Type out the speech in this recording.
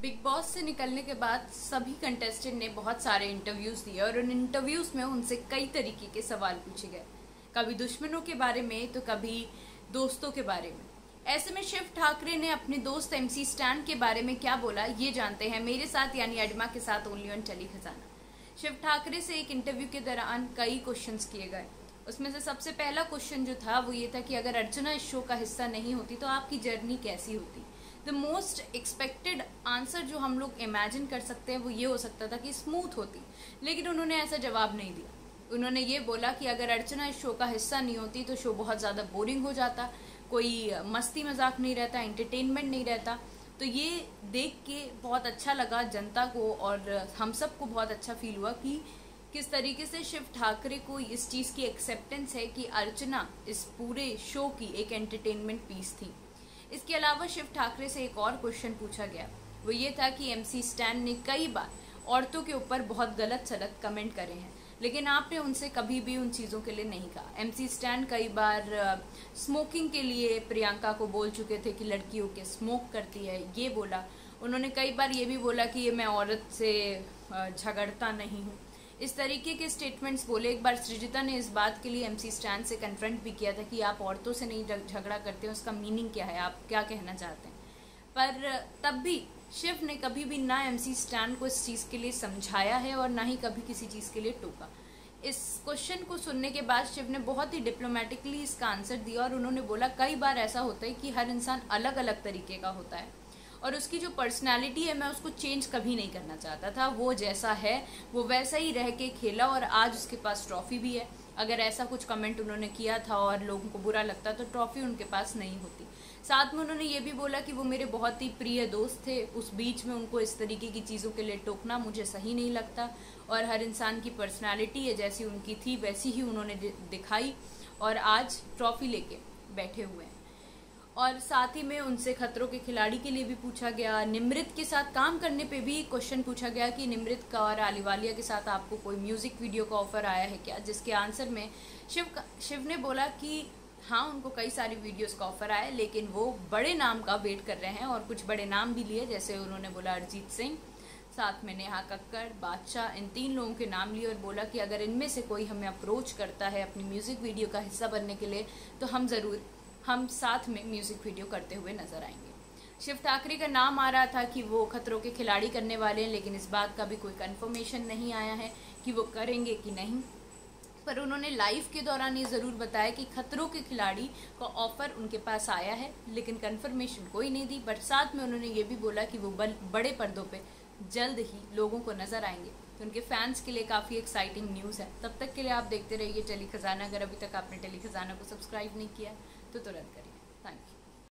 Big boss से निकलने के बाद सभी कंटेस्टेंट ने बहुत सारे इंटरव्यूज़ दिए और उन इंटरव्यूज़ में उनसे कई तरीके के सवाल पूछे गए। कभी दुश्मनों के बारे में तो कभी दोस्तों के बारे में। ऐसे में शिव ठाकरे ने अपने दोस्त एमसी स्टैंड के बारे में क्या बोला, ये जानते हैं। मेरे साथ यानी अडमा के साथ ओनली ऑन चली खजाना शिव ठाकरे से एक इंटरव्यू के दौरान कई क्वेश्चंस किए गए। उसमें से सबसे पहला क्वेश्चन जो था, वो ये था कि अगर अर्चना इस शो का हिस्सा नहीं होती तो आपकी जर्नी कैसी होती? द मोस्ट एक्सपेक्टेड आंसर जो हम लोग इमेजिन कर सकते हैं वो ये हो सकता था कि स्मूथ होती। लेकिन उन्होंने ऐसा जवाब नहीं दिया। उन्होंने ये बोला कि अगर अर्चना इस शो का हिस्सा नहीं होती तो शो बहुत ज़्यादा बोरिंग हो जाता। कोई मस्ती मज़ाक नहीं रहता एंटरटेनमेंट नहीं रहता। तो ये देख के बहुत अच्छा लगा जनता को और हम सबको बहुत अच्छा फील हुआ कि किस तरीके से शिव ठाकरे को इस चीज़ की एक्सेप्टेंस है कि अर्चना इस पूरे शो की एक एंटरटेनमेंट पीस थी। इसके अलावा शिव ठाकरे से एक और क्वेश्चन पूछा गया। वो ये था कि एमसी स्टैन ने कई बार औरतों के ऊपर बहुत गलत सलत कमेंट करे हैं, लेकिन आपने उनसे कभी भी उन चीज़ों के लिए नहीं कहा। एम सी स्टैन कई बार स्मोकिंग के लिए प्रियंका को बोल चुके थे कि लड़कियों के स्मोक करती है, ये बोला। उन्होंने कई बार ये भी बोला कि मैं औरत से झगड़ता नहीं हूँ। इस तरीके के स्टेटमेंट्स बोले, एक बार सृजिता ने इस बात के लिए एमसी स्टैंड से कन्फ्रंट भी किया था कि आप औरतों से नहीं झगड़ा करते हैं, उसका मीनिंग क्या है, आप क्या कहना चाहते हैं? पर तब भी शिव ने कभी भी ना एमसी स्टैंड को इस चीज़ के लिए समझाया है और ना ही कभी किसी चीज़ के लिए टोका। इस क्वेश्चन को सुनने के बाद शिव ने बहुत ही डिप्लोमेटिकली इसका आंसर दिया और उन्होंने बोला, कई बार ऐसा होता है कि हर इंसान अलग अलग तरीके का होता है। और उसकी जो पर्सनैलिटी है, मैं उसको चेंज कभी नहीं करना चाहता था। वो जैसा है, वो वैसा ही रह के खेला और आज उसके पास ट्रॉफी भी है। अगर ऐसा कुछ कमेंट उन्होंने किया था और लोगों को बुरा लगता तो ट्रॉफी उनके पास नहीं होती। साथ में उन्होंने ये भी बोला कि वो मेरे बहुत ही प्रिय दोस्त थे। उस बीच में उनको इस तरीके की चीज़ों के लिए टोकना मुझे सही नहीं लगता और हर इंसान की पर्सनालिटी है, जैसी उनकी थी, वैसी ही उन्होंने दिखाई और आज ट्रॉफी लेके बैठे हुए हैं। और साथ ही में उनसे खतरों के खिलाड़ी के लिए भी पूछा गया। निमृत के साथ काम करने पे भी क्वेश्चन पूछा गया कि निमृत का और आलिवालिया के साथ आपको कोई म्यूज़िक वीडियो का ऑफ़र आया है क्या? जिसके आंसर में शिव शिव ने बोला कि हाँ उनको कई सारी वीडियोस का ऑफ़र आया, लेकिन वो बड़े नाम का वेट कर रहे हैं और कुछ बड़े नाम भी लिए, जैसे उन्होंने बोला अरिजीत सिंह, साथ में नेहा कक्कर बादशाह, इन तीन लोगों के नाम लिए और बोला कि अगर इनमें से कोई हमें अप्रोच करता है अपनी म्यूज़िक वीडियो का हिस्सा बनने के लिए तो हम ज़रूर हम साथ में म्यूज़िक वीडियो करते हुए नज़र आएँगे। शिव ठाकरे का नाम आ रहा था कि वो खतरों के खिलाड़ी करने वाले हैं, लेकिन इस बात का भी कोई कंफर्मेशन नहीं आया है कि वो करेंगे कि नहीं। पर उन्होंने लाइव के दौरान ये ज़रूर बताया कि खतरों के खिलाड़ी का ऑफ़र उनके पास आया है, लेकिन कंफर्मेशन कोई नहीं दी। बट साथ में उन्होंने ये भी बोला कि वो बड़े पर्दों पे जल्द ही लोगों को नज़र आएँगे। तो उनके फैंस के लिए काफ़ी एक्साइटिंग न्यूज़ है। तब तक के लिए आप देखते रहिए टेली खजाना। अगर अभी तक आपने टेली खजाना को सब्सक्राइब नहीं किया तो तुरंत करिए। Thank you